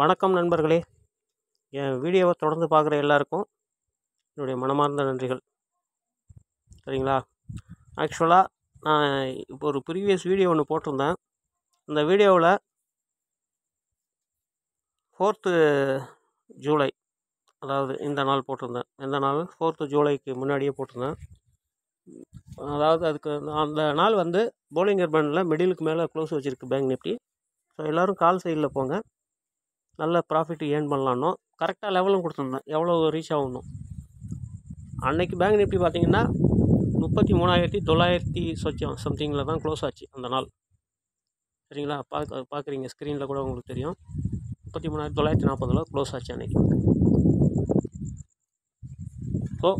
வணக்கம் நண்பர்களே. என் வீடியோவை தொடர்ந்து பார்க்குற எல்லாருக்கும் என்னுடைய மனமார்ந்த நன்றிகள். சரிங்களா? ஆக்சுவலாக நான் இப்போ ஒரு ப்ரீவியஸ் வீடியோ ஒன்று போட்டிருந்தேன். அந்த வீடியோவில் ஃபோர்த்து ஜூலை அதாவது இந்த நாள் போட்டிருந்தேன். எந்த நாள் ஃபோர்த்து ஜூலைக்கு முன்னாடியே போட்டிருந்தேன். அதாவது அதுக்கு அந்த நாள் வந்து போலிங் அர்பனில் மிடிலுக்கு மேலே க்ளோஸ் வச்சுருக்கு பேங்க் நிஃப்டி. ஸோ எல்லோரும் கால் சைடில் போங்க. நல்ல ப்ராஃபிட் ஏர்ன் பண்ணலான்னோ கரெக்டாக லெவலும் கொடுத்துருந்தேன். எவ்வளோ ரீச் ஆகணும் அன்னைக்கு பேங்க் நிஃப்டி பார்த்தீங்கன்னா முப்பத்தி மூணாயிரத்தி தொள்ளாயிரத்தி சொச்சம் சம்திங்கில் தான் க்ளோஸ் ஆச்சு அந்த நாள். சரிங்களா? பார்க்க பார்க்குறீங்க ஸ்க்ரீனில் கூட உங்களுக்கு தெரியும். முப்பத்தி மூணாயிரத்தி தொள்ளாயிரத்தி நாற்பதில் க்ளோஸ் ஆச்சு அன்னைக்கு. ஸோ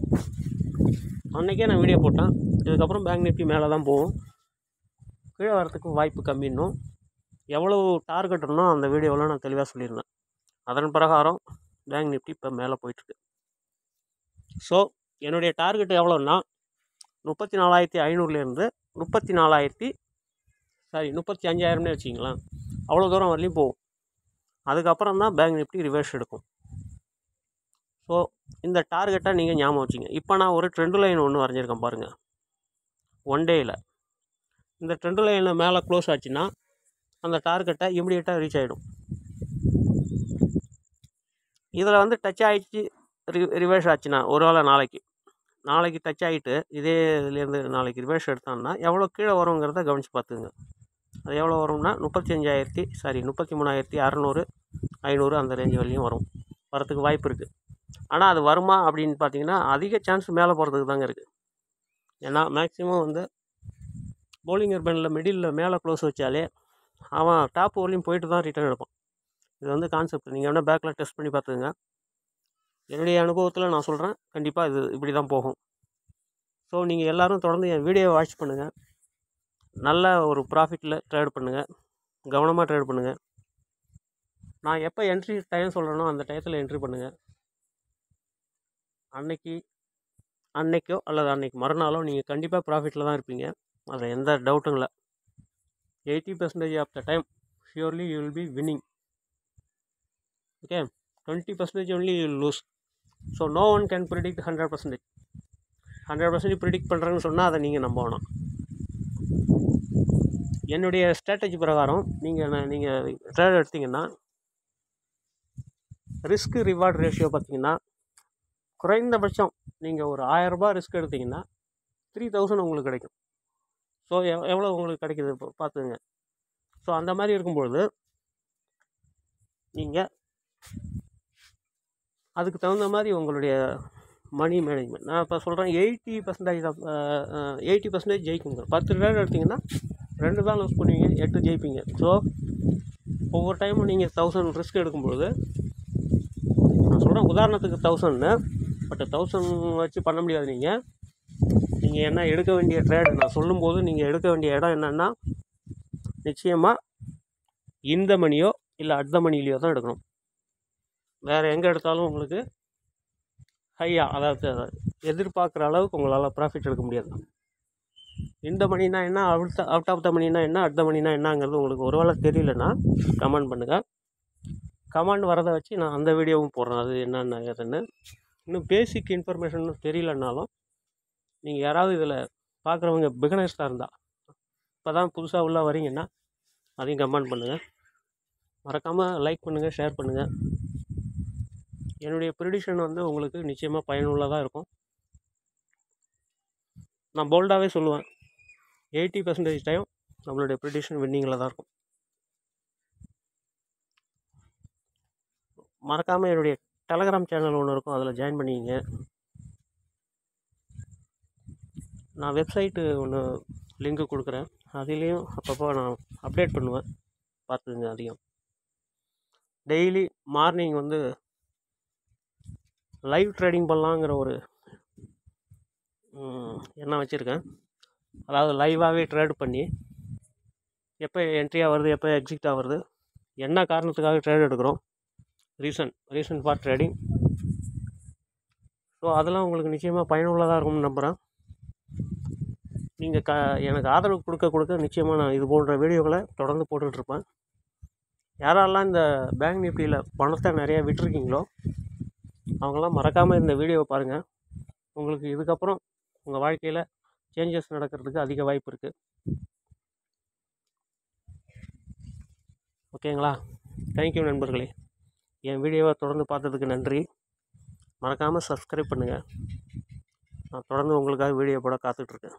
அன்றைக்கே நான் வீடியோ போட்டேன். இதுக்கப்புறம் பேங்க் நிஃப்டி மேலே தான் போகும். கீழே வரத்துக்கு வாய்ப்பு கம்மின்னும். எவ்வளவு டார்கெட் இருந்தோ அந்த வீடியோவில் நான் தெளிவாக சொல்லியிருந்தேன். அதன் பிரகாரம் பேங்க் நிஃப்டி இப்போ மேலே போயிட்டுருக்கு. ஸோ என்னுடைய டார்கெட் எவ்வளோன்னா முப்பத்தி நாலாயிரத்தி ஐநூறுலேருந்து முப்பத்தி நாலாயிரத்தி சாரி முப்பத்தி அஞ்சாயிரம்னே வச்சிங்களேன் அவ்வளோ தூரம் வரலையும் போகும். அதுக்கப்புறம் தான் பேங்க் நிஃப்டி ரிவர்ஸ் எடுக்கும். ஸோ இந்த டார்கெட்டை நீங்கள் ஞாபகம் வச்சுங்க. இப்போ நான் ஒரு ட்ரெண்டு லைன் ஒன்று வரைஞ்சிருக்கேன் பாருங்கள் ஒன் டேயில் இந்த ட்ரெண்டு லைனில் மேலே க்ளோஸ் ஆச்சுன்னா அந்த டார்கெட்டை இமிடியேட்டாக ரீச் ஆகிடும் இதில் வந்து டச் ஆகிடுச்சு ரி ரிவர்ஸ் ஆச்சுன்னா ஒரு வேளை நாளைக்கு. நாளைக்கு டச் ஆகிட்டு இதே இதுலேருந்து நாளைக்கு ரிவர்ஸ் எடுத்தோம்னா எவ்வளோ கீழே வருங்கிறத கவனித்து பார்த்துங்க அது எவ்வளோ வரும்னா முப்பத்தி அஞ்சாயிரத்தி சாரி முப்பத்தி மூணாயிரத்தி அறநூறு ஐநூறு அந்த ரேஞ்ச் வரையும் வரும். வரத்துக்கு வாய்ப்பு இருக்குது ஆனால் அது வருமா அப்படின்னு பார்த்தீங்கன்னா அதிக சான்ஸ் மேலே போகிறதுக்கு தாங்க இருக்குது ஏன்னா மேக்ஸிமம் வந்து போலிங் பெனில் மிடில் மேலே க்ளோஸ் வச்சாலே அவன் டாப் ஓவர்லையும் போயிட்டு தான் ரிட்டர்ன் எடுப்பான். இது வந்து கான்செப்ட் நீங்கள் வேணால் பேக்கில் டெஸ்ட் பண்ணி பார்த்துங்க என்னுடைய அனுபவத்தில் நான் சொல்கிறேன் கண்டிப்பாக இது இப்படி தான் போகும். ஸோ நீங்கள் எல்லோரும் தொடர்ந்து என் வீடியோவை வாட்ச் பண்ணுங்கள் நல்ல ஒரு ப்ராஃபிட்டில் ட்ரேட் பண்ணுங்கள் கவனமாக ட்ரேட் பண்ணுங்கள் நான் எப்போ என்ட்ரி டைம் சொல்கிறேனோ அந்த டயத்தில் என்ட்ரி பண்ணுங்கள் அன்னைக்கு அன்னைக்கோ அல்லது அன்னைக்கு மறுநாளோ நீங்கள் கண்டிப்பாக ப்ராஃபிட்டில் தான் இருப்பீங்க. அதில் எந்த டவுட்டும் இல்லை. Eighty percentage of the time surely you will be winning okay twenty percentage only you lose so no one can predict hundred percentage hundred percentage predict பண்ணுறேன்னு சொன்னால் அதை நீங்கள் நம்பணும். என்னுடைய ஸ்ட்ராட்டஜி பிரகாரம் நீங்கள் நீங்கள் ட்ரேட் எடுத்தீங்கன்னா ரிஸ்க் ரிவார்ட் ரேஷியோ பார்த்தீங்கன்னா குறைந்தபட்சம் நீங்கள் ஒரு ஆயரரூபா ரிஸ்க் எடுத்தீங்கன்னா த்ரீ தௌசண்ட் உங்களுக்கு கிடைக்கும். ஸோ எவ் எவ்வளோ உங்களுக்கு கிடைக்கிது? இப்போ பார்த்துங்க ஸோ அந்த மாதிரி இருக்கும்பொழுது நீங்கள் அதுக்கு தகுந்த மாதிரி உங்களுடைய மணி மேனேஜ்மெண்ட் நான் இப்போ சொல்கிறேன் எயிட்டி பர்சன்டேஜ் தான் எயிட்டி பர்சன்டேஜ் ஜெயிக்குங்க. பத்து ரேட் எடுத்திங்கன்னா ரெண்டு தான் லூஸ் பண்ணுவீங்க எட்டு ஜெயிப்பீங்க. ஸோ ஒவ்வொரு டைமும் நீங்கள் தௌசண்ட் ரிஸ்க் எடுக்கும்பொழுது நான் சொல்கிறேன் உதாரணத்துக்கு தௌசண்ட்னு பட் தௌசண்ட் வச்சு பண்ண முடியாது நீங்கள் நீங்கள் என்ன எடுக்க வேண்டிய ட்ரேடு நான் சொல்லும்போது நீங்கள் எடுக்க வேண்டிய இடம் என்னென்னா நிச்சயமாக இந்த மணியோ இல்லை அடுத்த மணிலையோ தான் எடுக்கணும். வேறு எங்கே எடுத்தாலும் உங்களுக்கு ஹையாக அதாவது எதிர்பார்க்குற அளவுக்கு உங்களால் ப்ராஃபிட் எடுக்க முடியாது. இந்த மணினா என்ன அவுட் அவுட் ஆஃப் த மணினா என்ன அடுத்த மணினா என்னங்கிறது உங்களுக்கு ஒரு வேளை தெரியலன்னா கமெண்ட் பண்ணுங்கள் கமெண்ட் வரதை வச்சு நான் அந்த வீடியோவும் போடுறேன். அது என்னென்ன ஏதுன்னு இன்னும் பேசிக் இன்ஃபர்மேஷன் தெரியலனாலும் நீங்கள் யாராவது இதில் பார்க்குறவங்க பிகினர்ஸாக இருந்தால் இப்போ தான் புதுசாக உள்ளே வரீங்கன்னா அதையும் கமெண்ட் பண்ணுங்கள் மறக்காமல் லைக் பண்ணுங்கள் ஷேர் பண்ணுங்கள் என்னுடைய ப்ரிடிஷன் வந்து உங்களுக்கு நிச்சயமாக பயனுள்ளதாக இருக்கும். நான் போல்டாகவே சொல்லுவேன். எயிட்டி பர்சன்டேஜ் டைம் நம்மளுடைய ப்ரிடிஷன் வின்னிங்கில் தான் இருக்கும். மறக்காமல் என்னுடைய டெலகிராம் சேனல் ஒன்று இருக்கும் அதில் ஜாயின் பண்ணிக்கிங்க. நான் வெப்சைட்டு ஒன்று லிங்க்கு கொடுக்குறேன். அதுலேயும் அப்பப்போ நான் அப்டேட் பண்ணுவேன். பார்த்துங்க அதையும் டெய்லி மார்னிங் வந்து லைவ் ட்ரேடிங் பண்ணலாங்கிற ஒரு எண்ணம் வச்சுருக்கேன். அதாவது லைவாகவே ட்ரேட் பண்ணி எப்போ என்ட்ரியாக வருது எப்போ எக்ஸிட் ஆகிறது என்ன காரணத்துக்காக ட்ரேட் எடுக்கிறோம் reason reason for trading so அதெல்லாம் உங்களுக்கு நிச்சயமாக பயனுள்ளதாக இருக்கும்னு நம்புகிறேன் நீங்கள் க எனக்கு ஆதரவு கொடுக்க கொடுக்க நிச்சயமாக நான் இது போன்ற வீடியோக்களை தொடர்ந்து போட்டுட்ருப்பேன். யாரெல்லாம் இந்த பேங்க் நிஃப்டியில் பணத்தை நிறையா விட்டுருக்கீங்களோ அவங்களாம் மறக்காமல் இந்த வீடியோவை பாருங்கள் உங்களுக்கு இதுக்கப்புறம் உங்கள் வாழ்க்கையில் சேஞ்சஸ் நடக்கிறதுக்கு அதிக வாய்ப்பு இருக்குது ஓகேங்களா? தேங்க்யூ நண்பர்களே. என் வீடியோவை தொடர்ந்து பார்த்ததுக்கு நன்றி. மறக்காமல் சப்ஸ்கிரைப் பண்ணுங்கள் நான் தொடர்ந்து உங்களுக்காக வீடியோ போட காத்துட்ருக்கேன்.